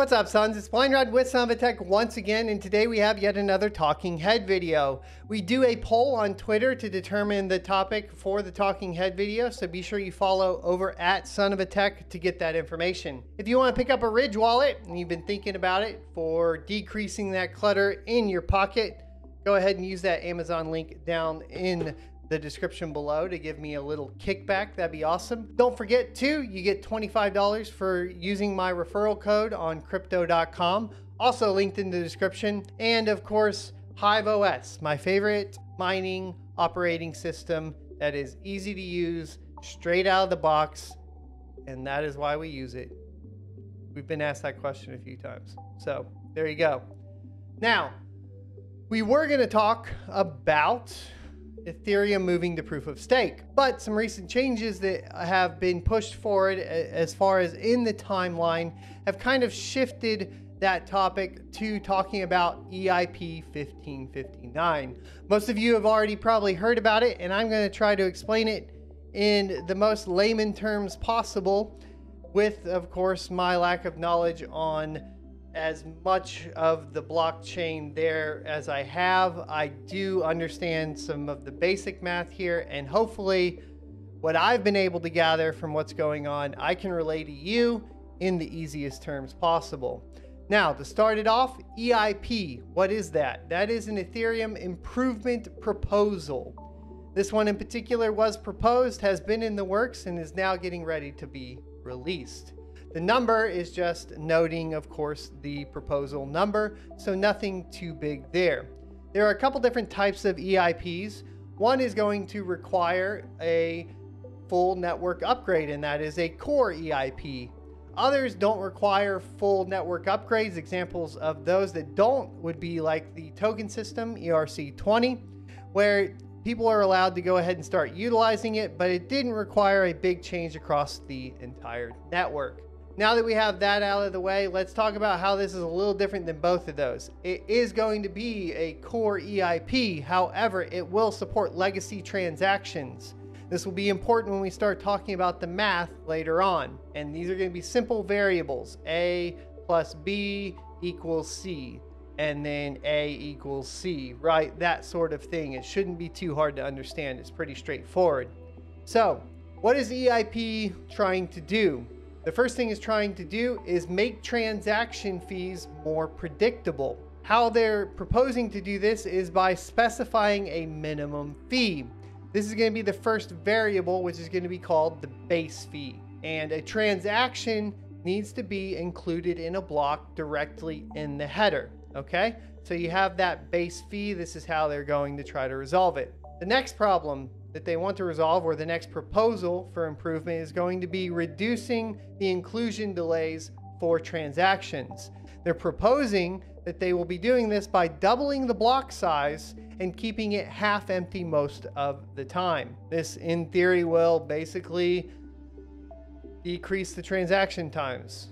What's up, sons? It's Blind Rod with Son of a Tech once again, and today we have yet another Talking Head video. We do a poll on Twitter to determine the topic for the Talking Head video, so be sure you follow over at Son of a Tech to get that information. If you want to pick up a Ridge wallet and you've been thinking about it for decreasing that clutter in your pocket, go ahead and use that Amazon link down in the description below to give me a little kickback. That'd be awesome. Don't forget too, you get $25 for using my referral code on crypto.com. Also linked in the description. And of course, Hive OS, my favorite mining operating system that is easy to use, straight out of the box, and that is why we use it. We've been asked that question a few times. So there you go. Now, we were going to talk about Ethereum moving to proof of stake. But some recent changes that have been pushed forward as far as in the timeline have kind of shifted that topic to talking about EIP 1559. Most of you have already probably heard about it, and I'm going to try to explain it in the most layman terms possible, with, of course, my lack of knowledge on as much of the blockchain there as I have. I do understand some of the basic math here, and hopefully, what I've been able to gather from what's going on, I can relay to you in the easiest terms possible. Now, to start it off, EIP, what is that? That is an Ethereum improvement proposal. This one in particular was proposed, has been in the works, and is now getting ready to be released. The number is just noting, of course, the proposal number, so nothing too big there. There are a couple different types of EIPs. One is going to require a full network upgrade, and that is a core EIP. Others don't require full network upgrades. Examples of those that don't would be like the token system, ERC20, where people are allowed to go ahead and start utilizing it, but it didn't require a big change across the entire network. Now that we have that out of the way, let's talk about how this is a little different than both of those. It is going to be a core EIP, however, it will support legacy transactions. This will be important when we start talking about the math later on. And these are going to be simple variables. A plus B equals C. And then A equals C, right? That sort of thing. It shouldn't be too hard to understand. It's pretty straightforward. So, what is EIP trying to do? The first thing it's trying to do is make transaction fees more predictable. How they're proposing to do this is by specifying a minimum fee. This is going to be the first variable, which is going to be called the base fee. And a transaction needs to be included in a block directly in the header. Okay, so you have that base fee. This is how they're going to try to resolve it. The next problem that they want to resolve, or the next proposal for improvement, is going to be reducing the inclusion delays for transactions. They're proposing that they will be doing this by doubling the block size and keeping it half empty most of the time. This, in theory, will basically decrease the transaction times.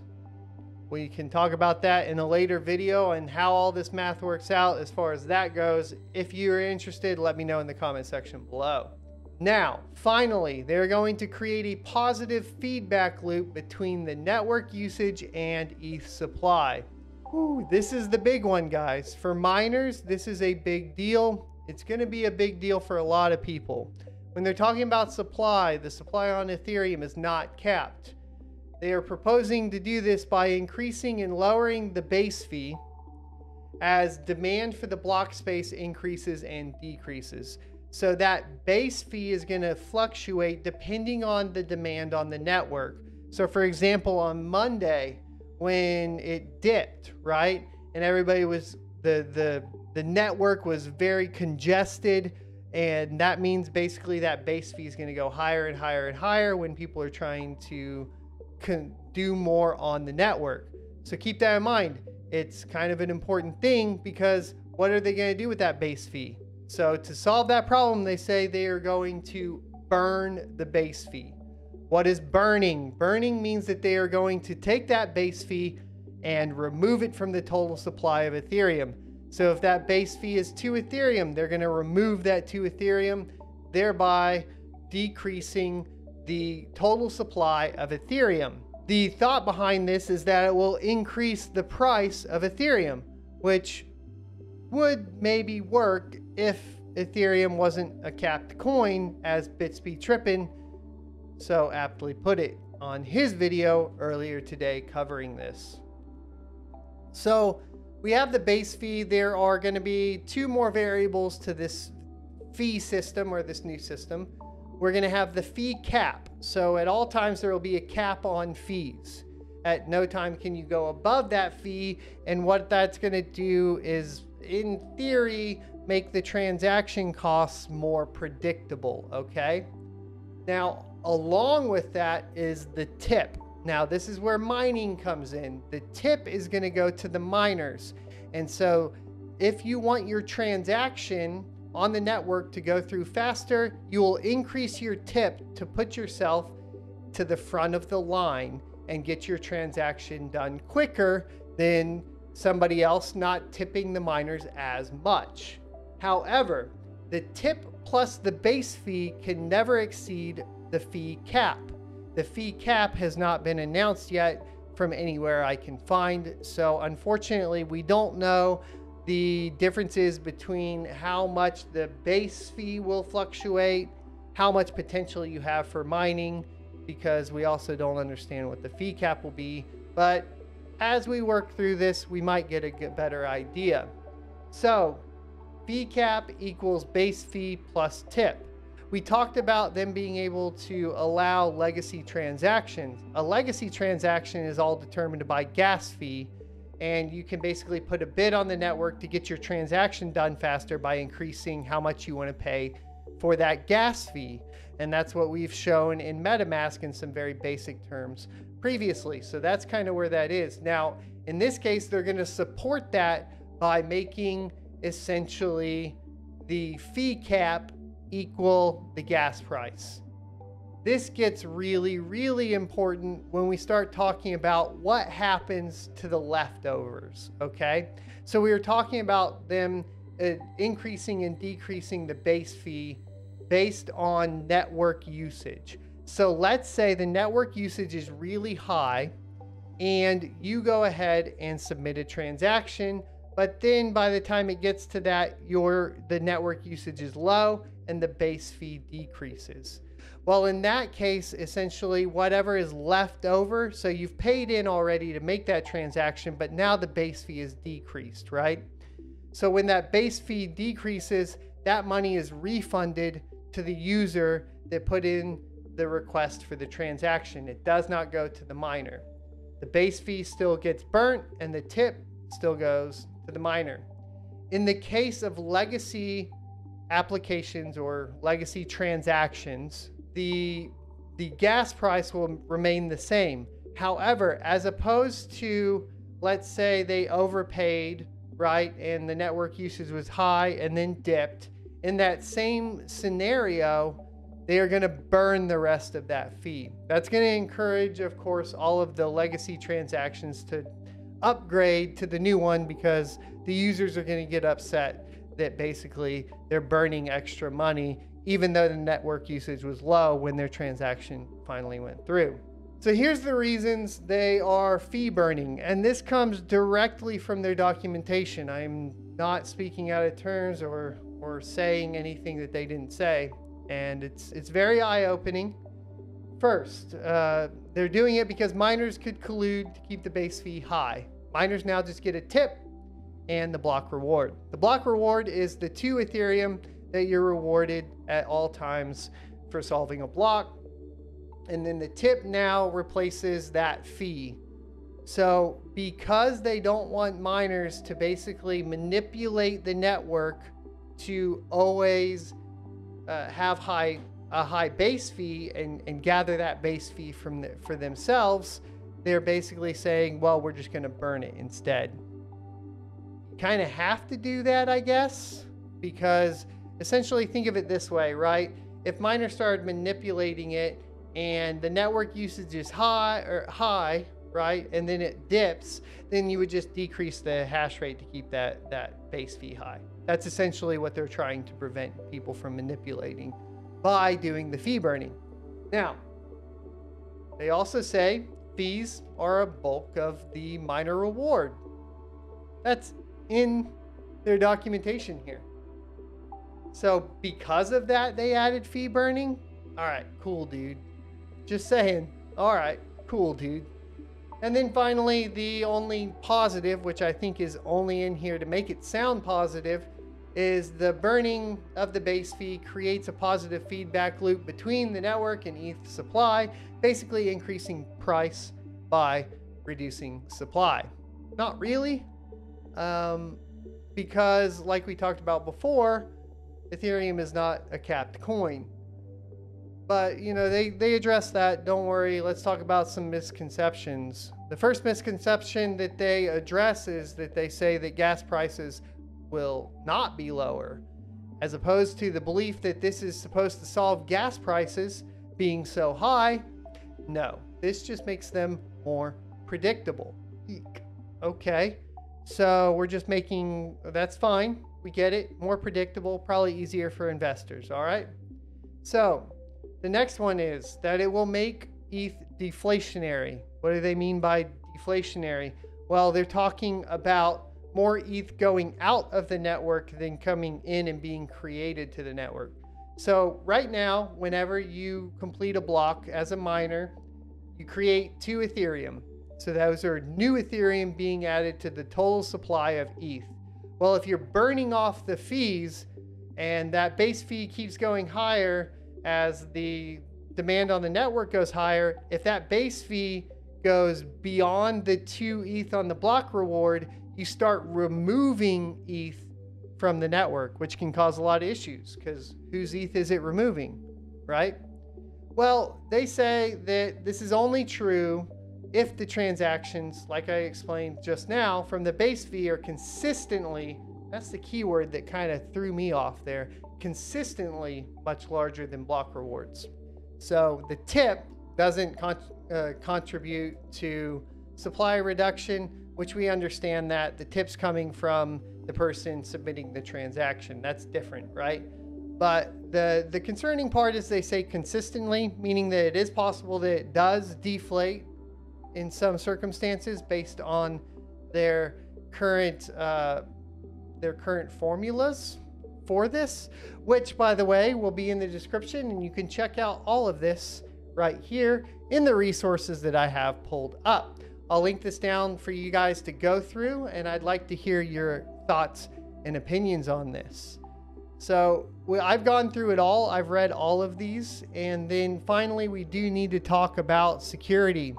We can talk about that in a later video and how all this math works out as far as that goes. If you're interested, let me know in the comment section below. Now, finally, they're going to create a positive feedback loop between the network usage and ETH supply. Ooh, this is the big one, guys. For miners, this is a big deal. It's going to be a big deal for a lot of people. When they're talking about supply, the supply on Ethereum is not capped. They are proposing to do this by increasing and lowering the base fee as demand for the block space increases and decreases. So that base fee is going to fluctuate depending on the demand on the network. So, for example, on Monday, when it dipped, right, and everybody was the the the network was very congested, and that means basically that base fee is going to go higher and higher and higher when people are trying to con- do more on the network. So keep that in mind. It's kind of an important thing because what are they going to do with that base fee? So to solve that problem, they say they are going to burn the base fee. What is burning? Burning means that they are going to take that base fee and remove it from the total supply of Ethereum. So if that base fee is 2 Ethereum, they're going to remove that 2 Ethereum, thereby decreasing the total supply of Ethereum. The thought behind this is that it will increase the price of Ethereum, which would maybe work if Ethereum wasn't a capped coin, as BitsBeTrippin so aptly put it on his video earlier today covering this. So we have the base fee. There are going to be two more variables to this fee system or this new system. We're going to have the fee cap. So at all times, there will be a cap on fees. At no time can you go above that fee. And what that's going to do is, in theory, make the transaction costs more predictable. Okay. Now, along with that is the tip. Now, this is where mining comes in. The tip is going to go to the miners. And so, if you want your transaction on the network to go through faster, you will increase your tip to put yourself to the front of the line and get your transaction done quicker than somebody else not tipping the miners as much. However, the tip plus the base fee can never exceed the fee cap. The fee cap has not been announced yet from anywhere I can find. So, unfortunately, we don't know the differences between how much the base fee will fluctuate, how much potential you have for mining, because we also don't understand what the fee cap will be. But as we work through this, we might get a better idea. So, fee cap equals base fee plus tip. We talked about them being able to allow legacy transactions. A legacy transaction is all determined by gas fee, and you can basically put a bid on the network to get your transaction done faster by increasing how much you want to pay for that gas fee. And that's what we've shown in MetaMask in some very basic terms previously. So that's kind of where that is. Now, in this case, they're going to support that by making essentially the fee cap equal the gas price. This gets really, really important when we start talking about what happens to the leftovers, okay? So we were talking about them uh, increasing and decreasing the base fee based on network usage. So let's say the network usage is really high and you go ahead and submit a transaction, but then by the time it gets to that, your the network usage is low and the base fee decreases. Well, in that case, essentially whatever is left over, so you've paid in already to make that transaction, but now the base fee is decreased, right? So when that base fee decreases, that money is refunded to the user that put in the request for the transaction. It does not go to the miner. The base fee still gets burnt and the tip still goes to the miner. In the case of legacy applications or legacy transactions, the the gas price will remain the same. However, as opposed to let's say they overpaid, right, and the network usage was high and then dipped, in that same scenario, they are going to burn the rest of that fee. That's going to encourage, of course, all of the legacy transactions to upgrade to the new one because the users are going to get upset that basically they're burning extra money, even though the network usage was low when their transaction finally went through. So here's the reasons they are fee burning, and this comes directly from their documentation. I'm not speaking out of terms or or saying anything that they didn't say, and it's it's very eye-opening. First, uh, they're doing it because miners could collude to keep the base fee high. Miners now just get a tip and the block reward. The block reward is the two Ethereum that you're rewarded at all times for solving a block. And then the tip now replaces that fee. So, because they don't want miners to basically manipulate the network to always uh, have high a high base fee and, and gather that base fee from the, for themselves, they're basically saying, well, we're just going to burn it instead kind of have to do that, I guess, because essentially think of it this way, right? If miners started manipulating it and the network usage is high or high, right, and then it dips, then you would just decrease the hash rate to keep that that base fee high. That's essentially what they're trying to prevent people from manipulating by doing the fee burning. Now, they also say fees are a bulk of the miner reward. That's in their documentation here. So because of that, they added fee burning. All right, cool, dude. Just saying. All right, cool, dude. And then finally, the only positive, which I think is only in here to make it sound positive, is the burning of the base fee creates a positive feedback loop between the network and ETH supply, basically increasing price by reducing supply. Not really, um, because like we talked about before, Ethereum is not a capped coin. But you know they they address that. Don't worry. Let's talk about some misconceptions. The first misconception that they address is that they say that gas prices will not be lower, as opposed to the belief that this is supposed to solve gas prices being so high. No, this just makes them more predictable. Eek. Okay, so we're just making that's fine. We get it. More predictable, probably easier for investors. All right. So the next one is that it will make ETH deflationary. What do they mean by deflationary? Well, they're talking about more ETH going out of the network than coming in and being created to the network. So, right now, whenever you complete a block as a miner, you create two Ethereum. So, those are new Ethereum being added to the total supply of ETH. Well, if you're burning off the fees and that base fee keeps going higher, as the demand on the network goes higher, if that base fee goes beyond the two ETH on the block reward, you start removing ETH from the network, which can cause a lot of issues because whose ETH is it removing, right? Well, they say that this is only true if the transactions, like I explained just now, from the base fee are consistently, that's the keyword that kind of threw me off there, consistently much larger than block rewards. So the tip doesn't con- uh, contribute to supply reduction, which we understand that the tip's coming from the person submitting the transaction. That's different, right? But the the concerning part is they say consistently, meaning that it is possible that it does deflate in some circumstances based on their current uh, their current formulas for this, which, by the way, will be in the description, and you can check out all of this right here in the resources that I have pulled up. I'll link this down for you guys to go through, and I'd like to hear your thoughts and opinions on this. So I've gone through it all. I've read all of these. And then finally, we do need to talk about security.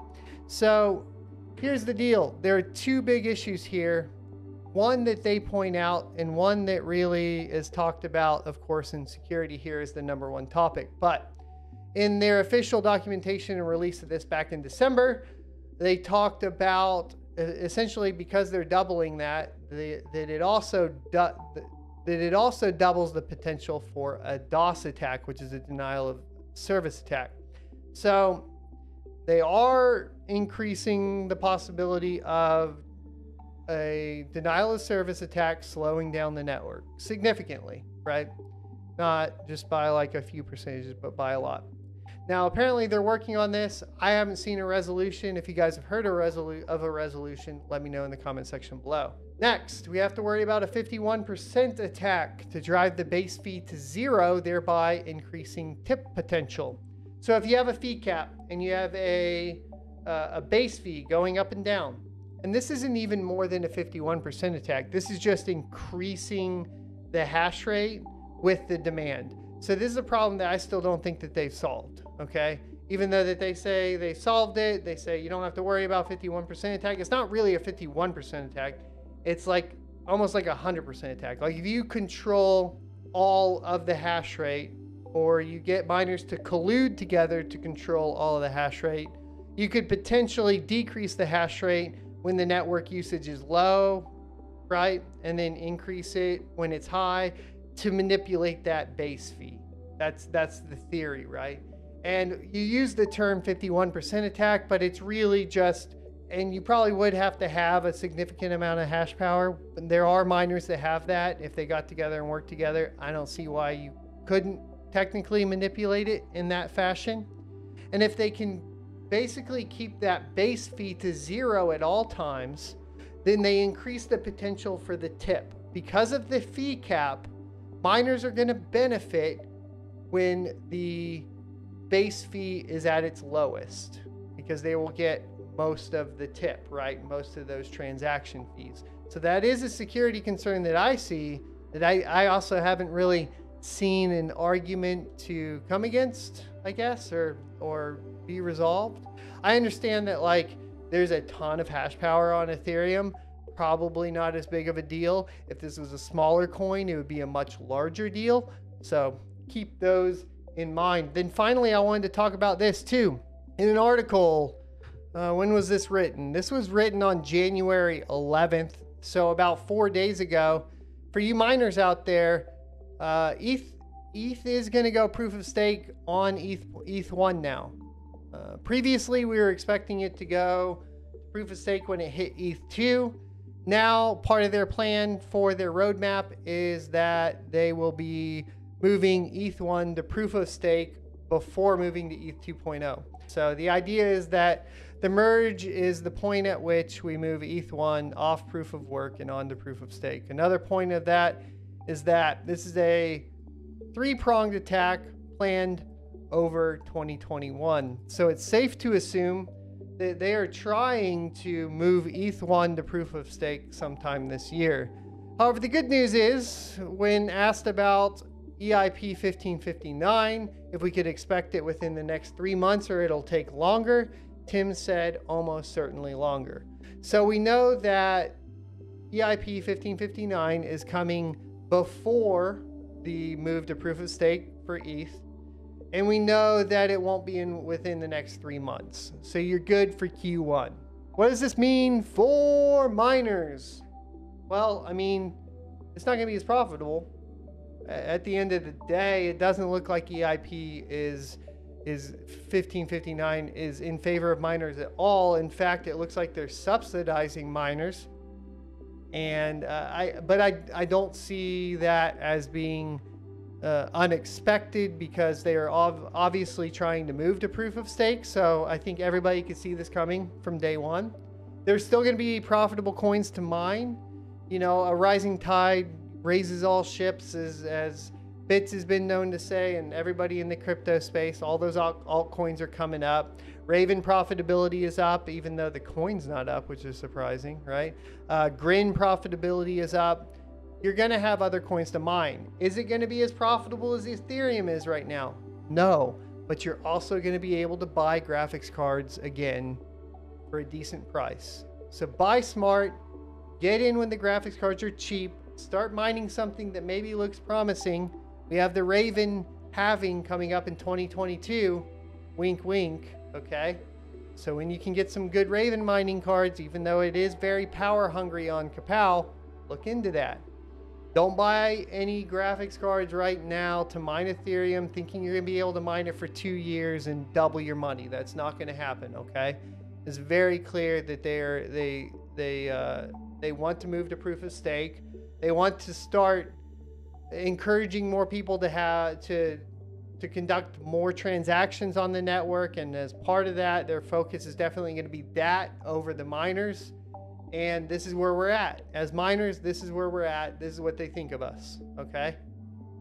So here's the deal there are two big issues here one that they point out, and one that really is talked about, of course, in security here is the number one topic. But in their official documentation and release of this back in December, they talked about essentially because they're doubling that, that it also du- that it also doubles the potential for a DOS attack, which is a denial of service attack. So they are increasing the possibility of a denial of service attack slowing down the network significantly, right? Not just by like a few percentages, but by a lot. Now, apparently, they're working on this. I haven't seen a resolution. If you guys have heard a resolu- of a resolution, let me know in the comment section below. Next, we have to worry about a 51% attack to drive the base fee to zero, thereby increasing tip potential. So, if you have a fee cap and you have a, uh, a base fee going up and down, and this isn't even more than a 51% attack. This is just increasing the hash rate with the demand. So this is a problem that I still don't think that they've solved, okay? Even though that they say they solved it, they say you don't have to worry about 51% attack. It's not really a 51% attack. It's like almost like a 100% attack. Like if you control all of the hash rate or you get miners to collude together to control all of the hash rate, you could potentially decrease the hash rate when the network usage is low, right? And then increase it when it's high to manipulate that base fee. That's that's the theory, right? And you use the term 51% attack, but it's really just and you probably would have to have a significant amount of hash power. There are miners that have that if they got together and worked together. I don't see why you couldn't technically manipulate it in that fashion. And if they can basically keep that base fee to zero at all times, then they increase the potential for the tip. Because of the fee cap, miners are going to benefit when the base fee is at its lowest because they will get most of the tip, right? Most of those transaction fees. So that is a security concern that I see that I, I also haven't really seen an argument to come against, I guess, or or be resolved. I understand that like there's a ton of hash power on Ethereum, probably not as big of a deal. If this was a smaller coin, it would be a much larger deal. So keep those in mind. Then finally, I wanted to talk about this too. In an article, uh, when was this written? This was written on January 11th, so about four days ago. For you miners out there, uh, ETH ETH is going to go proof of stake on ETH ETH one now. Uh, previously, we were expecting it to go proof of stake when it hit ETH two. Now, part of their plan for their roadmap is that they will be moving ETH1 to proof of stake before moving to ETH 2.0. So the idea is that the merge is the point at which we move ETH1 off proof of work and onto proof of stake. Another point of that is that this is a three pronged attack planned over 2021. So it's safe to assume that they are trying to move ETH1 to proof of stake sometime this year. However, the good news is when asked about EIP 1559, if we could expect it within the next three months or it'll take longer, Tim said almost certainly longer. So we know that EIP 1559 is coming before the move to proof of stake for ETH. And we know that it won't be in within the next three months. So you're good for Q1. What does this mean for miners? Well, I mean, it's not going to be as profitable at the end of the day, it doesn't look like EIP is is 1559 is in favor of miners at all. In fact, it looks like they're subsidizing miners. And uh, I, but I, I don't see that as being uh, unexpected because they are ov- obviously trying to move to proof of stake. So I think everybody could see this coming from day one. There's still going to be profitable coins to mine. You know, a rising tide raises all ships, as, as Bits has been known to say, and everybody in the crypto space, all those alt- altcoins are coming up. Raven profitability is up, even though the coin's not up, which is surprising, right? Uh, Grin profitability is up. You're going to have other coins to mine. Is it going to be as profitable as Ethereum is right now? No, but you're also going to be able to buy graphics cards again for a decent price. So buy smart, get in when the graphics cards are cheap, start mining something that maybe looks promising. We have the Raven halving coming up in 2022. Wink, wink. Okay. So when you can get some good Raven mining cards, even though it is very power hungry on KawPow, look into that. Don't buy any graphics cards right now to mine Ethereum thinking you're going to be able to mine it for two years and double your money. That's not going to happen, okay? It's very clear that they're, they, they, uh, they want to move to proof of stake. They want to start encouraging more people to have to to conduct more transactions on the network and as part of that their focus is definitely going to be that over the miners and this is where we're at as miners this is where we're at this is what they think of us okay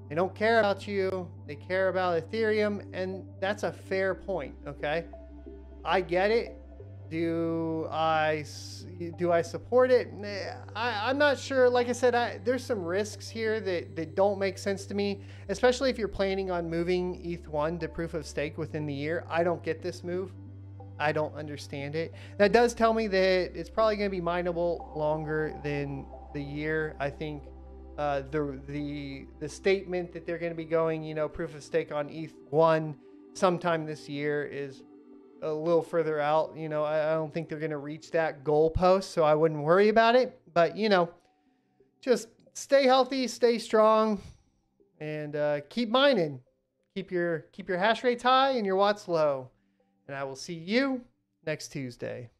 they don't care about you they care about ethereum and that's a fair point okay i get it do I do I support it? I, am not sure. Like I said, I, there's some risks here that, that don't make sense to me, especially if you're planning on moving ETH1 to proof of stake within the year. I don't get this move. I don't understand it. That does tell me that it's probably going to be mineable longer than the year. I think uh, the the the statement that they're going to be going, you know, proof of stake on ETH1 sometime this year is a little further out. You know, I, I don't think they're going to reach that goalpost, so I wouldn't worry about it. But, you know, just stay healthy, stay strong, and uh, keep mining. Keep your keep your hash rates high and your watts low. And I will see you next Tuesday.